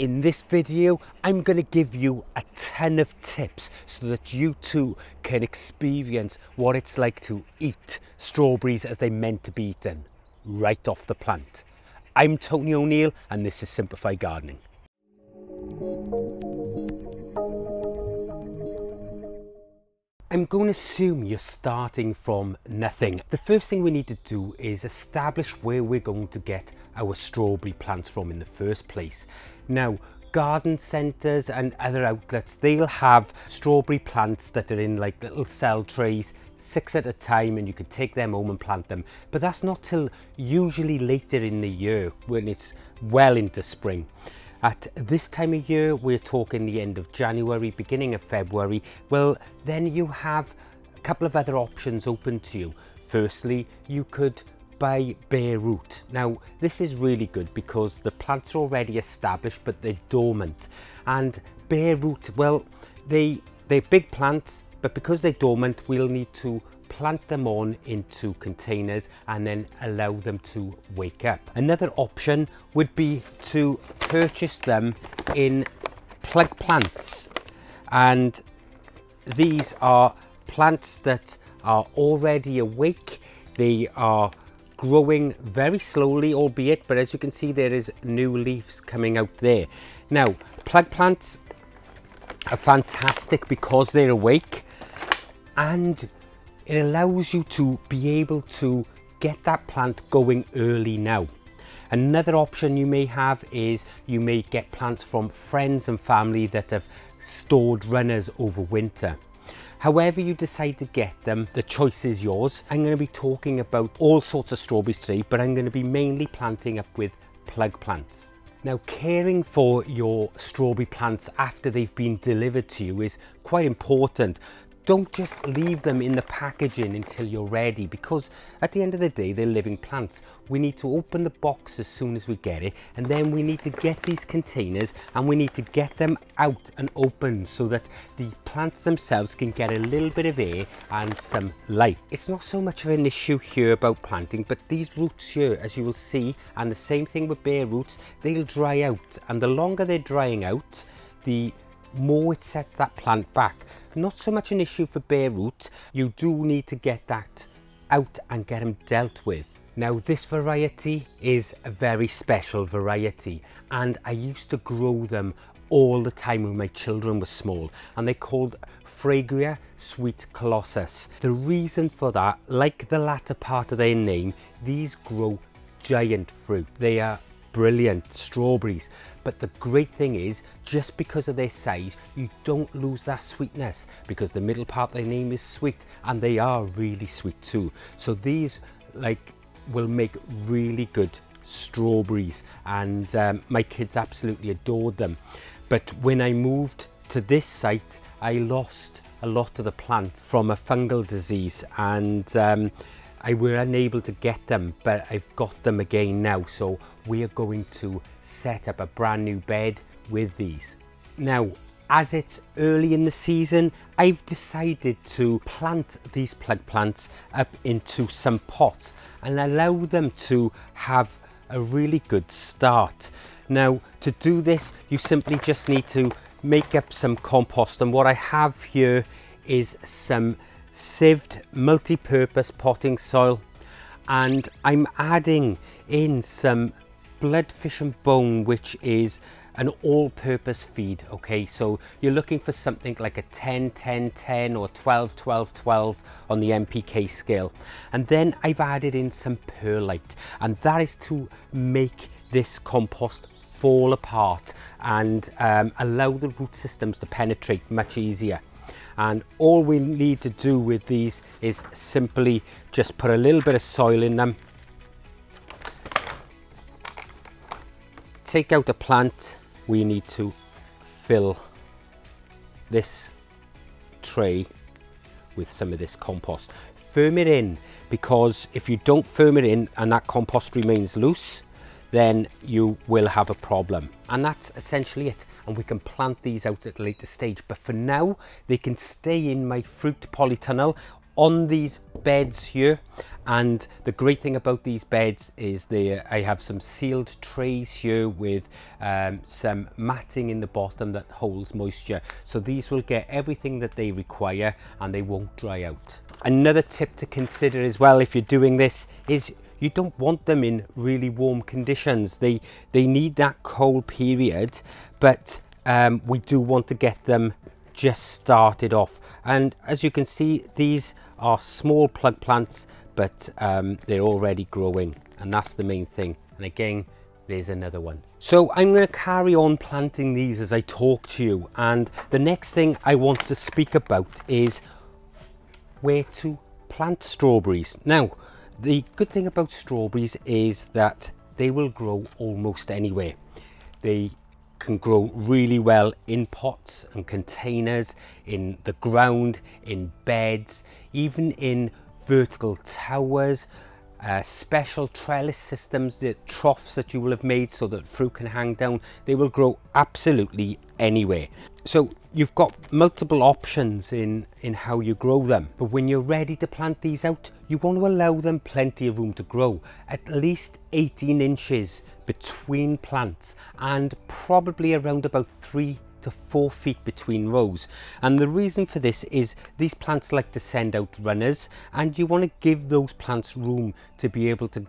In this video, I'm going to give you a ton of tips so that you too can experience what it's like to eat strawberries as they're meant to be eaten, right off the plant. I'm Tony O'Neill and this is Simplify Gardening. I'm going to assume you're starting from nothing. The first thing we need to do is establish where we're going to get our strawberry plants from in the first place. Now, garden centres and other outlets, they'll have strawberry plants that are in like little cell trays, six at a time, and you can take them home and plant them. But that's not till usually later in the year when it's well into spring. At this time of year, we're talking the end of January, beginning of February, well, then you have a couple of other options open to you. Firstly, you could bare root. Now, this is really good because the plants are already established, but they're dormant. And root, well, they, they're big plants, but because they're dormant, we'll need to plant them on into containers and then allow them to wake up. Another option would be to purchase them in plug plants and these are plants that are already awake they are growing very slowly albeit but as you can see there is new leaves coming out there now plug plants are fantastic because they're awake and it allows you to be able to get that plant going early now. Another option you may have is you may get plants from friends and family that have stored runners over winter. However you decide to get them, the choice is yours. I'm going to be talking about all sorts of strawberries today, but I'm going to be mainly planting up with plug plants. Now caring for your strawberry plants after they've been delivered to you is quite important don't just leave them in the packaging until you're ready because at the end of the day they're living plants. We need to open the box as soon as we get it and then we need to get these containers and we need to get them out and open so that the plants themselves can get a little bit of air and some light. It's not so much of an issue here about planting but these roots here as you will see and the same thing with bare roots they'll dry out. And the longer they're drying out the more it sets that plant back. Not so much an issue for bare root, you do need to get that out and get them dealt with. Now this variety is a very special variety and I used to grow them all the time when my children were small and they called Phregia sweet colossus. The reason for that, like the latter part of their name, these grow giant fruit. They are brilliant strawberries. But the great thing is just because of their size you don't lose that sweetness because the middle part of their name is sweet and they are really sweet too. So these like will make really good strawberries and um, my kids absolutely adored them. But when I moved to this site I lost a lot of the plants from a fungal disease and um, I were unable to get them, but I've got them again now. So we are going to set up a brand new bed with these. Now, as it's early in the season, I've decided to plant these plug plants up into some pots and allow them to have a really good start. Now, to do this, you simply just need to make up some compost. And what I have here is some sieved multi-purpose potting soil. And I'm adding in some bloodfish and bone which is an all-purpose feed okay? So you're looking for something like a 10 10 10 or 12 12 12 on the NPK scale. And then I've added in some perlite and that is to make this compost fall apart and um, allow the root systems to penetrate much easier and all we need to do with these is simply just put a little bit of soil in them. Take out the plant. We need to fill this tray with some of this compost. Firm it in because if you don't firm it in and that compost remains loose then you will have a problem. And that's essentially it. And we can plant these out at a later stage. But for now, they can stay in my fruit polytunnel on these beds here and the great thing about these beds is they I have some sealed trays here with um, some matting in the bottom that holds moisture so these will get everything that they require and they won't dry out another tip to consider as well if you're doing this is you don't want them in really warm conditions they they need that cold period but um, we do want to get them just started off and as you can see these are small plug plants but um, they're already growing and that's the main thing. And again, there's another one. So I'm going to carry on planting these as I talk to you. And the next thing I want to speak about is where to plant strawberries. Now, the good thing about strawberries is that they will grow almost anywhere. They can grow really well in pots and containers, in the ground, in beds, even in vertical towers, uh, special trellis systems, the troughs that you will have made so that fruit can hang down. They will grow absolutely anywhere. So you've got multiple options in, in how you grow them. But when you're ready to plant these out, you want to allow them plenty of room to grow. At least 18 inches between plants and probably around about three to four feet between rows and the reason for this is these plants like to send out runners and you want to give those plants room to be able to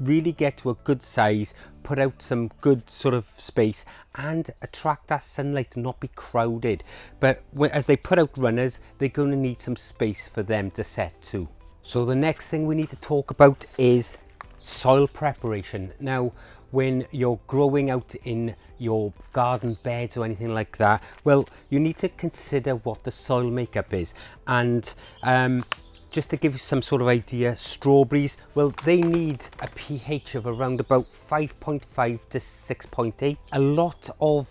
really get to a good size put out some good sort of space and attract that sunlight and not be crowded but as they put out runners they're going to need some space for them to set too so the next thing we need to talk about is soil preparation. Now when you're growing out in your garden beds or anything like that well you need to consider what the soil makeup is. And um, just to give you some sort of idea strawberries well they need a ph of around about 5.5 to 6.8 a lot of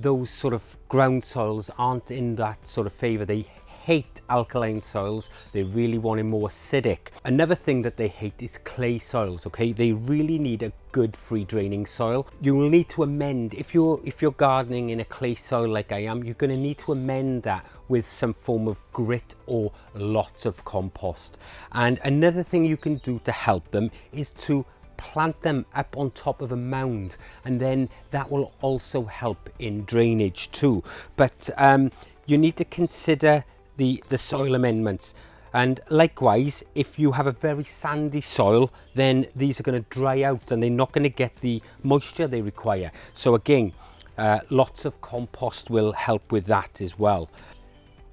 those sort of ground soils aren't in that sort of favor. They hate alkaline soils. They really want it more acidic. Another thing that they hate is clay soils, okay? They really need a good free draining soil. You will need to amend, if you're, if you're gardening in a clay soil like I am, you're gonna need to amend that with some form of grit or lots of compost. And another thing you can do to help them is to plant them up on top of a mound and then that will also help in drainage too but um, you need to consider the, the soil amendments. And likewise, if you have a very sandy soil, then these are going to dry out and they're not going to get the moisture they require. So again, uh, lots of compost will help with that as well.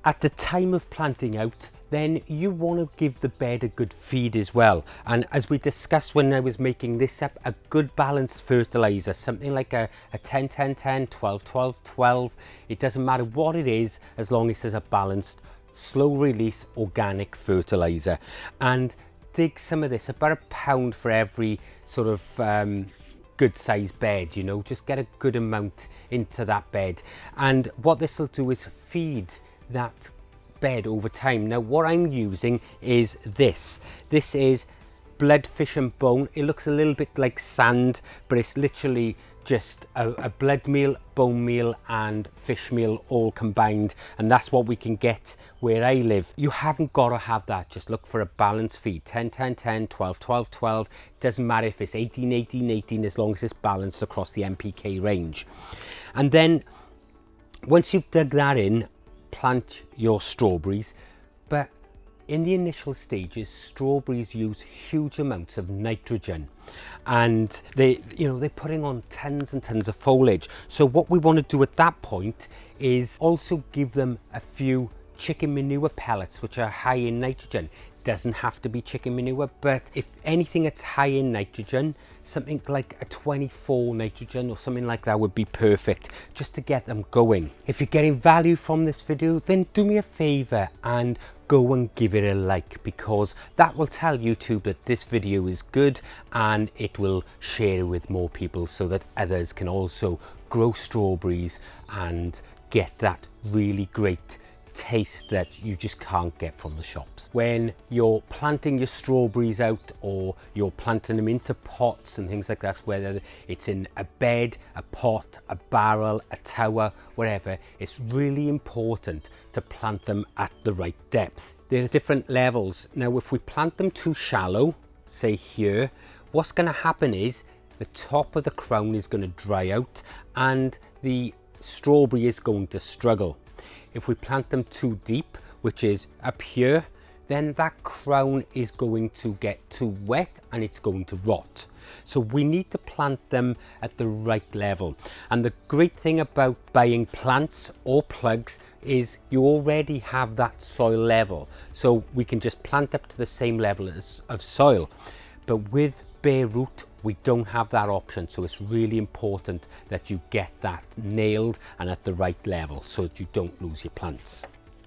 At the time of planting out, then you want to give the bed a good feed as well. And as we discussed when I was making this up, a good balanced fertilizer, something like a, a 10, 10, 10, 12, 12, 12. It doesn't matter what it is, as long as it's a balanced slow release organic fertilizer. And dig some of this about a pound for every sort of um, good sized bed you know just get a good amount into that bed. And what this will do is feed that bed over time. Now what i'm using is this. This is blood fish and bone. It looks a little bit like sand but it's literally just a, a, blood meal, bone meal and fish meal all combined. And that's what we can get where I live. You haven't got to have that, just look for a balanced feed, 10, 10, 10, 12, 12, 12, doesn't matter if it's 18, 18, 18 as long as it's balanced across the NPK range. And then once you've dug that in, plant your strawberries, but in the initial stages, strawberries use huge amounts of nitrogen and they, you know, they're putting on tons and tons of foliage. So what we want to do at that point is also give them a few chicken manure pellets, which are high in nitrogen doesn't have to be chicken manure, but if anything that's high in nitrogen, something like a 24 nitrogen or something like that would be perfect just to get them going. If you're getting value from this video, then do me a favor and go and give it a like because that will tell YouTube that this video is good and it will share it with more people so that others can also grow strawberries and get that really great taste that you just can't get from the shops. When you're planting your strawberries out or you're planting them into pots and things like that, whether it's in a bed, a pot, a barrel, a tower, whatever, it's really important to plant them at the right depth. there are different levels. Now, if we plant them too shallow, say here, what's to happen is the top of the crown is to dry out and the strawberry is going to struggle. If we plant them too deep, which is up here, then that crown is going to get too wet and it's going to rot. So we need to plant them at the right level. And the great thing about buying plants or plugs is you already have that soil level. So we can just plant up to the same level as, of soil. But with bare root, we don't have that option. So it's really important that you get that nailed and at the right level so that you don't lose your plants.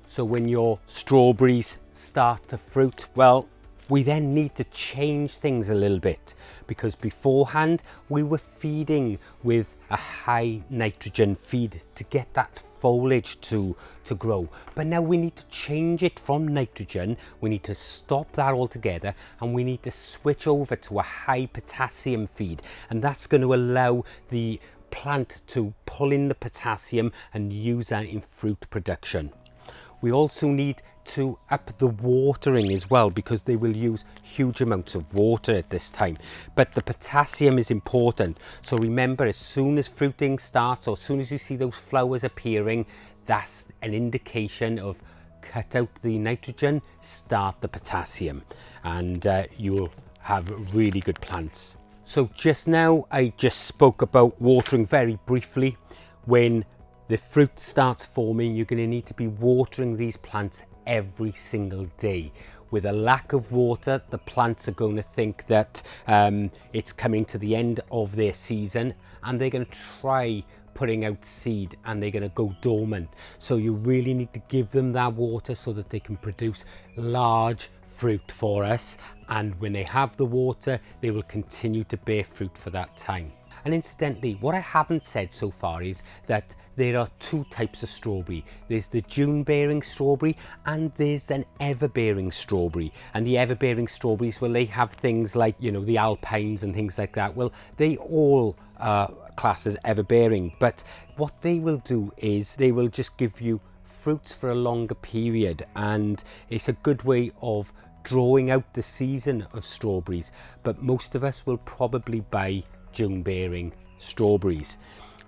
So when your strawberries start to fruit, well, we then need to change things a little bit because beforehand we were feeding with a high nitrogen feed to get that foliage to to grow. But now we need to change it from nitrogen. We need to stop that altogether and we need to switch over to a high potassium feed. And that's going to allow the plant to pull in the potassium and use that in fruit production. We also need to up the watering as well because they will use huge amounts of water at this time. But the potassium is important. So remember as soon as fruiting starts or as soon as you see those flowers appearing that's an indication of cut out the nitrogen start the potassium. And uh, you'll have really good plants. So just now I just spoke about watering very briefly. When the fruit starts forming, you're going to need to be watering these plants every single day. With a lack of water, the plants are going to think that um, it's coming to the end of their season and they're going to try putting out seed and they're going to go dormant. So you really need to give them that water so that they can produce large fruit for us and when they have the water they will continue to bear fruit for that time. And incidentally, what I haven't said so far is that there are two types of strawberry. There's the June bearing strawberry and there's an ever bearing strawberry. And the ever bearing strawberries, well, they have things like, you know, the alpines and things like that. Well, they all uh, are classed as ever bearing, but what they will do is they will just give you fruits for a longer period and it's a good way of drawing out the season of strawberries but most of us will probably buy June bearing strawberries.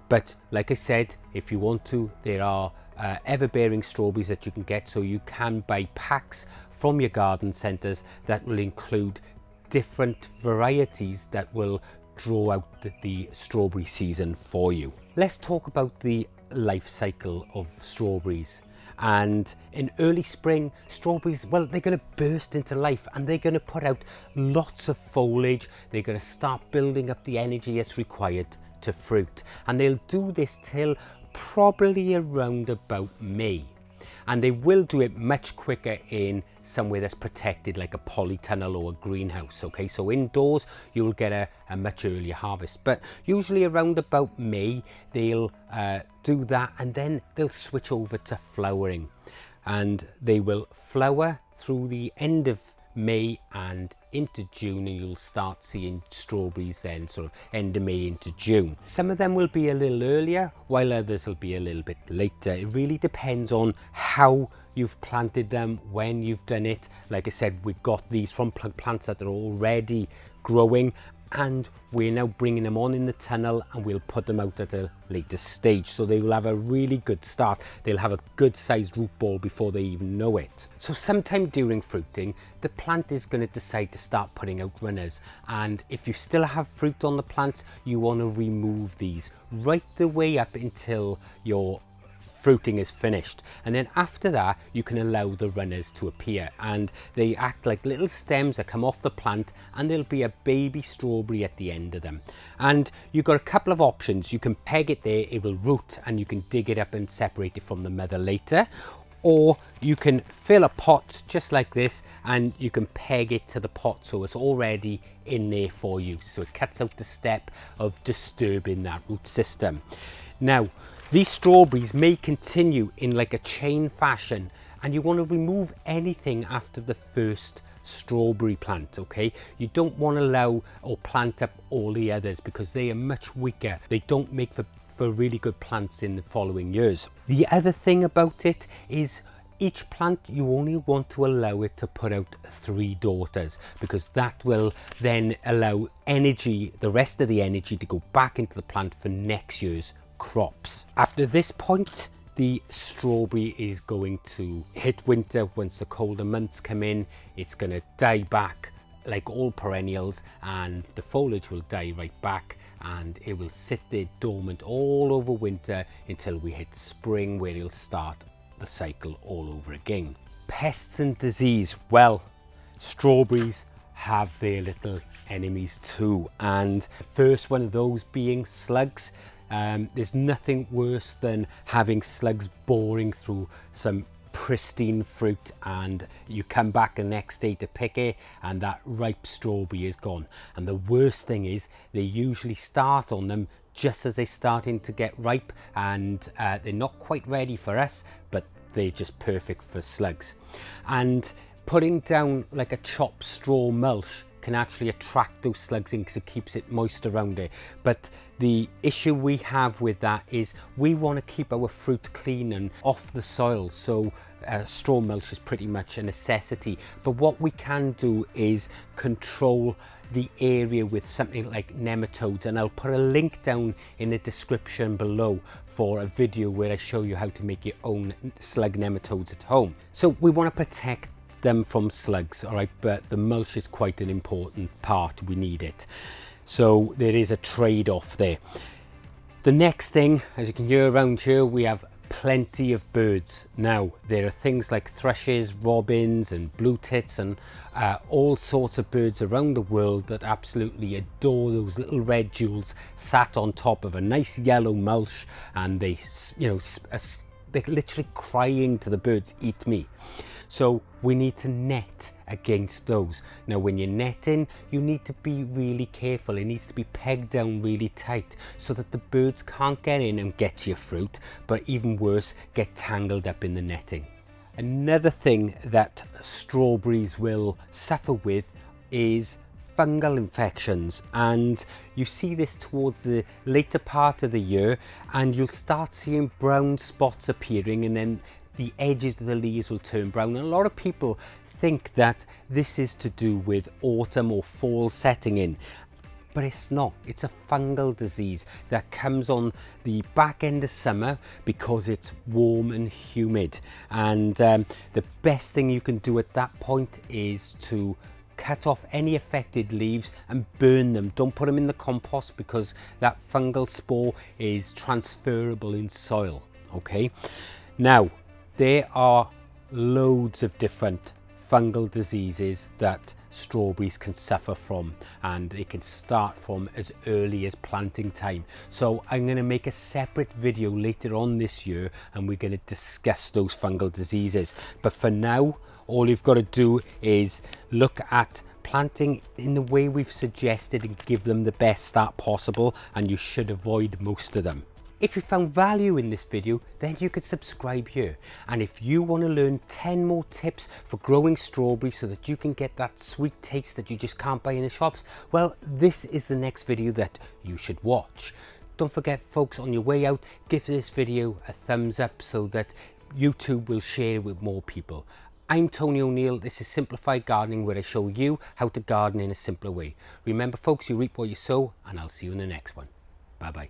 But like I said, if you want to, there are uh, ever bearing strawberries that you can get. So you can buy packs from your garden centres that will include different varieties that will draw out the, the, strawberry season for you. Let's talk about the life cycle of strawberries and in early spring strawberries well they're going to burst into life and they're going to put out lots of foliage. They're going to start building up the energy that's required to fruit. And they'll do this till probably around about May. And they will do it much quicker in somewhere that's protected like a polytunnel or a greenhouse okay so indoors you'll get a, a much earlier harvest but usually around about May they'll uh, do that and then they'll switch over to flowering and they will flower through the end of May and into June and you'll start seeing strawberries then sort of end of May into June. Some of them will be a little earlier while others will be a little bit later. It really depends on how you've planted them, when you've done it. Like I said, we've got these from plants that are already growing and we're now bringing them on in the tunnel and we'll put them out at a later stage. So they will have a really good start. They'll have a good sized root ball before they even know it. So sometime during fruiting the plant is going to decide to start putting out runners. And if you still have fruit on the plants you want to remove these right the way up until your fruiting is finished. And then after that you can allow the runners to appear. And they act like little stems that come off the plant and there'll be a baby strawberry at the end of them. And you've got a couple of options. You can peg it there it will root and you can dig it up and separate it from the mother later. Or you can fill a pot just like this and you can peg it to the pot so it's already in there for you. So it cuts out the step of disturbing that root system. Now these strawberries may continue in like a chain fashion and you want to remove anything after the first strawberry plant okay? You don't want to allow or plant up all the others because they are much weaker. They don't make for, for really good plants in the following years. The other thing about it is each plant you only want to allow it to put out three daughters because that will then allow energy the rest of the energy to go back into the plant for next year's crops after this point the strawberry is going to hit winter once the colder months come in it's going to die back like all perennials and the foliage will die right back and it will sit there dormant all over winter until we hit spring where it'll start the cycle all over again. Pests and disease, well, strawberries have their little enemies too. And the first one of those being slugs. Um, there's nothing worse than having slugs boring through some pristine fruit and you come back the next day to pick it and that ripe strawberry is gone. And the worst thing is they usually start on them just as they're starting to get ripe and uh, they're not quite ready for us but they're just perfect for slugs. And putting down like a chopped straw mulch can actually attract those slugs in because it keeps it moist around it. But the issue we have with that is we want to keep our fruit clean and off the soil. So uh, straw mulch is pretty much a necessity. But what we can do is control the area with something like nematodes and I'll put a link down in the description below for a video where I show you how to make your own slug nematodes at home. So we want to protect them from slugs all right? But the mulch is quite an important part. We need it. So there is a trade-off there. The next thing as you can hear around here we have plenty of birds. Now there are things like thrushes robins and blue tits and uh, all sorts of birds around the world that absolutely adore those little red jewels sat on top of a nice yellow mulch and they you know they're literally crying to the birds eat me so we need to net against those. Now when you're netting, you need to be really careful. It needs to be pegged down really tight so that the birds can't get in and get your fruit, but even worse, get tangled up in the netting. Another thing that strawberries will suffer with is fungal infections and you see this towards the later part of the year and you'll start seeing brown spots appearing and then the edges of the leaves will turn brown. And a lot of people think that this is to do with autumn or fall setting in but it's not. It's a fungal disease that comes on the back end of summer because it's warm and humid. And um, the best thing you can do at that point is to cut off any affected leaves and burn them. Don't put them in the compost because that fungal spore is transferable in soil. Okay. Now, there are loads of different fungal diseases that strawberries can suffer from and it can start from as early as planting time. So i'm going to make a separate video later on this year and we're going to discuss those fungal diseases. But for now all you've got to do is look at planting in the way we've suggested and give them the best start possible and you should avoid most of them if you found value in this video, then you could subscribe here. And if you want to learn 10 more tips for growing strawberries so that you can get that sweet taste that you just can't buy in the shops, well, this is the next video that you should watch. Don't forget folks, on your way out, give this video a thumbs up so that YouTube will share it with more people. I'm Tony O'Neill, this is Simplify Gardening where I show you how to garden in a simpler way. Remember folks, you reap what you sow and I'll see you in the next one. Bye bye.